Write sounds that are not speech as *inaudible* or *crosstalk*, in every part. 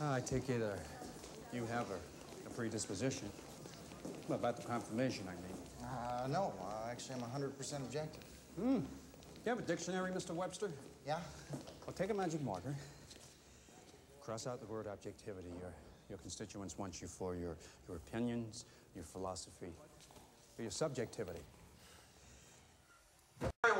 I take it uh, you have a, a predisposition. About the confirmation, I mean. Uh, no, uh, actually, I'm 100% objective. Hmm. You have a dictionary, Mr. Webster? Yeah? Well, take a magic marker. Cross out the word objectivity. Your, your constituents want you for your, your opinions, your philosophy, for your subjectivity.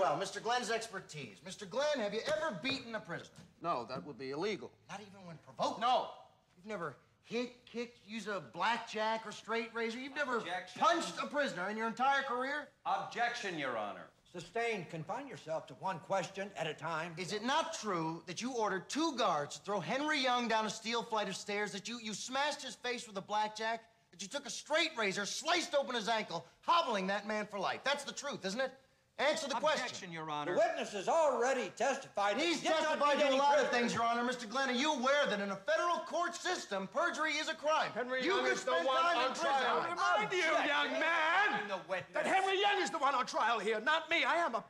Very well, Mr. Glenn's expertise. Mr. Glenn, have you ever beaten a prisoner? No, that would be illegal. Not even when provoked? No. You've never hit, kicked, used a blackjack or straight razor? You've never Objection. punched a prisoner in your entire career? Objection, Your Honor. Sustained. Confine yourself to one question at a time. Is it not true that you ordered two guards to throw Henry Young down a steel flight of stairs, that you, you smashed his face with a blackjack, that you took a straight razor, sliced open his ankle, hobbling that man for life? That's the truth, isn't it? Answer the question. Objection, Your The Honor. witness has already testified. He's he did not testified beat to a lot of things, Your Honor. Mr. Glenn, are you aware that in a federal court system, perjury is a crime? Henry you Young could is the spend one time on in prison. trial. Remind you, young man, that Henry Young is the one on trial here, not me. I am a,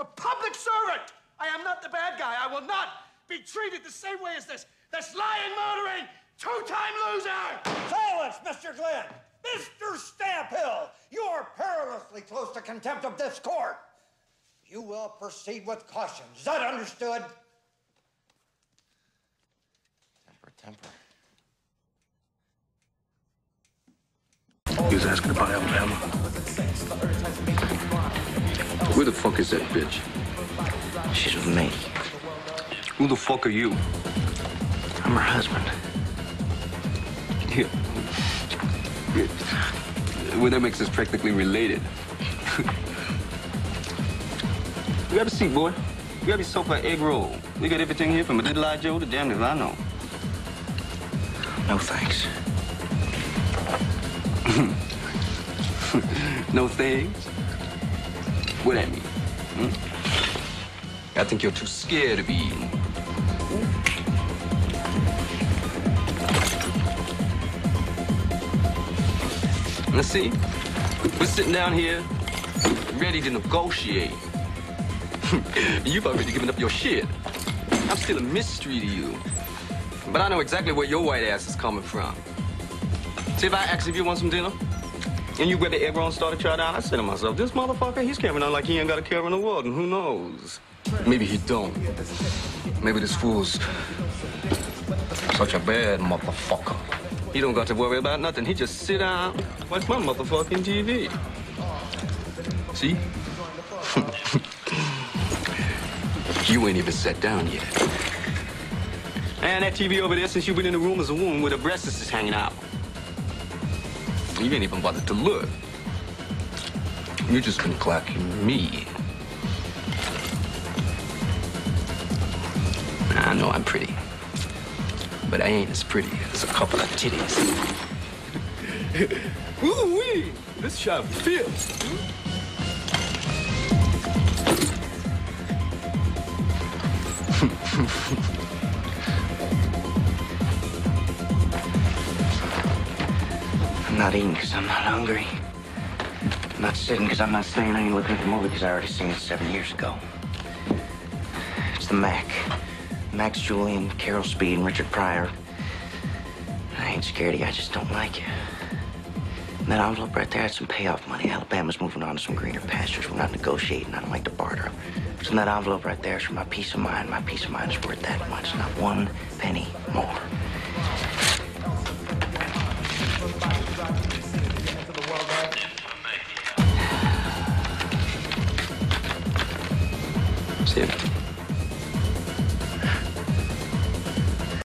a public servant. I am not the bad guy. I will not be treated the same way as this, this lying, murdering, two-time loser. Silence, Mr. Glenn! Mr. Stamphill! You are perilously close to contempt of this court. You will proceed with caution. Is that understood? Temper, temper. He was asking about Alabama. Where the fuck is that bitch? She's with me. Who the fuck are you? I'm her husband. Yeah. Well, that makes us practically related. *laughs* you have a seat, boy. You have yourself an egg roll. We got everything here from a little Joe to damn if I know. No thanks. *laughs* no thanks? What that mean? Hmm? I think you're too scared to be eaten. Let's see. We're sitting down here, ready to negotiate. *laughs* You've already given up your shit. I'm still a mystery to you. But I know exactly where your white ass is coming from. See, if I asked if you want some dinner, and you grab the egg roll and start to try down, I said to myself, this motherfucker, he's carrying on like he ain't got a care in the world, and who knows? Maybe he don't. Maybe this fool's such a bad motherfucker. He don't got to worry about nothing. He just sit down, watch my motherfucking TV. See? *laughs* you ain't even sat down yet. And that TV over there, since you've been in the room, is a woman with her breasts is hanging out. You ain't even bothered to look. You just been clocking me. I know I'm pretty, but I ain't as pretty as a couple of titties. *laughs* Ooh wee! This shot feels. I'm not eating because I'm not hungry. I'm not sitting because I'm not staying. I ain't looking at the movie because I already seen it seven years ago. It's the Mack. Max Julien, Carol Speed, and Richard Pryor. I ain't scared of you. I just don't like you. And that envelope right there, that's some payoff money. Alabama's moving on to some greener pastures. We're not negotiating. I don't like to barter. What's in that envelope right there is for my peace of mind. My peace of mind is worth that much, not one penny more. See ya.